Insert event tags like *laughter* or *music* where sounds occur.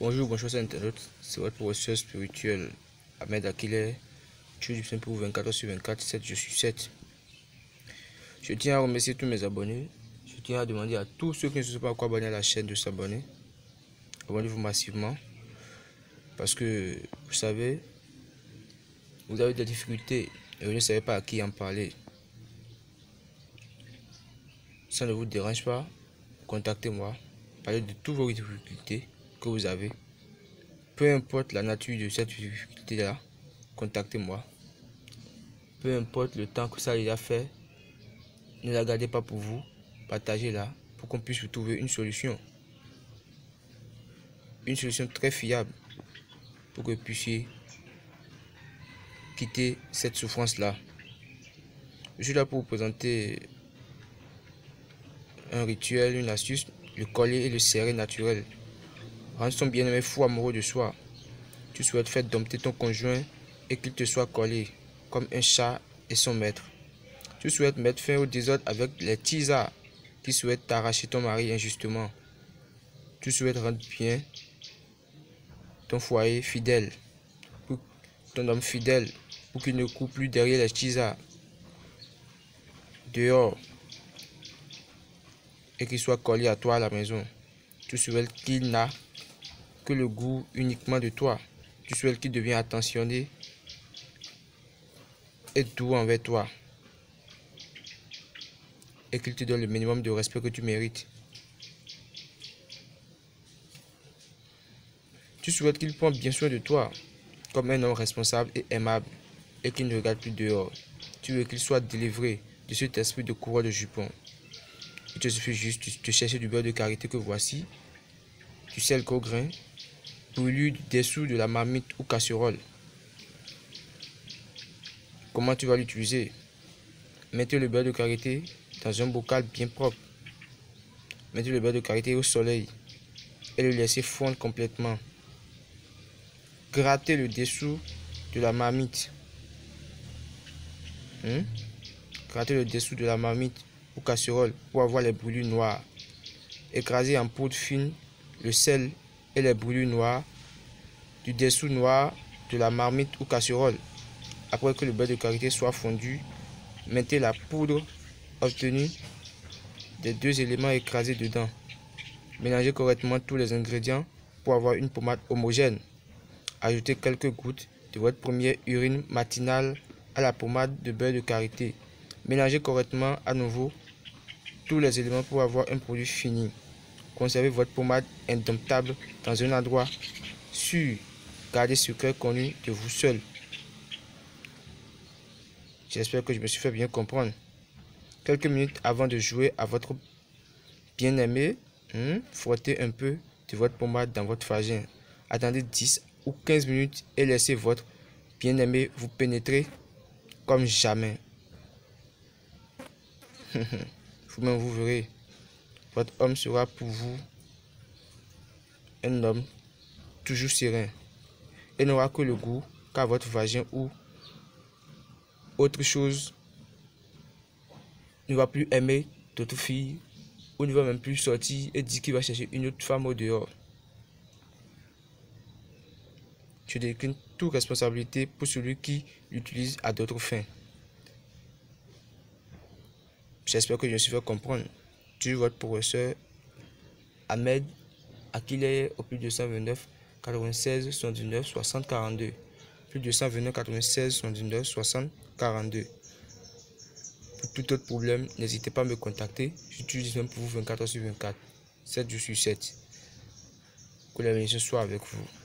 Bonjour, bonjour, c'est Internet. C'est votre professeur spirituel Ahmed Akile. Je suis pour 24 sur 24, 7, je suis 7. Je tiens à remercier tous mes abonnés. Je tiens à demander à tous ceux qui ne sont pas encore abonnés à la chaîne de s'abonner. Abonnez-vous massivement. Parce que, vous savez, vous avez des difficultés et vous ne savez pas à qui en parler. Ça ne vous dérange pas, contactez-moi. Parlez de toutes vos difficultés que vous avez. Peu importe la nature de cette difficulté-là, contactez-moi. Peu importe le temps que ça a fait, ne la gardez pas pour vous, partagez-la pour qu'on puisse vous trouver une solution. Une solution très fiable pour que vous puissiez quitter cette souffrance-là. Je suis là pour vous présenter un rituel, une astuce, le coller et le serrer naturel. Rends son bien-aimé fou amoureux de soi. Tu souhaites faire dompter ton conjoint et qu'il te soit collé comme un chat et son maître. Tu souhaites mettre fin au désordre avec les tisards qui souhaitent t'arracher ton mari injustement. Tu souhaites rendre bien ton foyer fidèle, ton homme fidèle, pour qu'il ne coupe plus derrière les tisards. Dehors. Et qu'il soit collé à toi à la maison. Tu souhaites qu'il n'a que le goût uniquement de toi. Tu souhaites qu'il devienne attentionné et doux envers toi. Et qu'il te donne le minimum de respect que tu mérites. Tu souhaites qu'il prenne bien soin de toi, comme un homme responsable et aimable, et qu'il ne regarde plus dehors. Tu veux qu'il soit délivré de cet esprit de courroie de jupon. Il te suffit juste de chercher du beurre de karité que voici, du sel qu'au grain, du dessous de la marmite ou casserole. Comment tu vas l'utiliser? Mettez le beurre de karité dans un bocal bien propre. Mettez le beurre de karité au soleil et le laissez fondre complètement. Grattez le dessous de la marmite. Hmm? Grattez le dessous de la marmite ou casserole pour avoir les brûlures noires. Écrasez en poudre fine le sel et les brûlures noires du dessous noir de la marmite ou casserole. Après que le beurre de karité soit fondu, mettez la poudre obtenue des deux éléments écrasés dedans. Mélangez correctement tous les ingrédients pour avoir une pommade homogène. Ajoutez quelques gouttes de votre première urine matinale à la pommade de beurre de karité. Mélangez correctement à nouveau tous les éléments pour avoir un produit fini. Conservez votre pommade indomptable dans un endroit sûr. Gardez secret connu de vous seul. J'espère que je me suis fait bien comprendre. Quelques minutes avant de jouer à votre bien-aimé, hmm, frottez un peu de votre pommade dans votre vagin. Attendez 10 ou 15 minutes et laissez votre bien-aimé vous pénétrer comme jamais. *laughs* Vous-même, vous verrez. Votre homme sera pour vous un homme toujours serein et n'aura que le goût qu'à votre vagin ou autre chose ne va plus aimer d'autres filles ou ne va même plus sortir et dire qu'il va chercher une autre femme au dehors. Je décline toute responsabilité pour celui qui l'utilise à d'autres fins. J'espère que je me suis fait comprendre tu votre professeur Ahmed Akile au plus 229 96 79 60 42. Plus 229 96 79 60 42. Pour tout autre problème, n'hésitez pas à me contacter. J'utilise même pour vous 24 sur 24. 7 je suis 7. Que la bénédiction soit avec vous.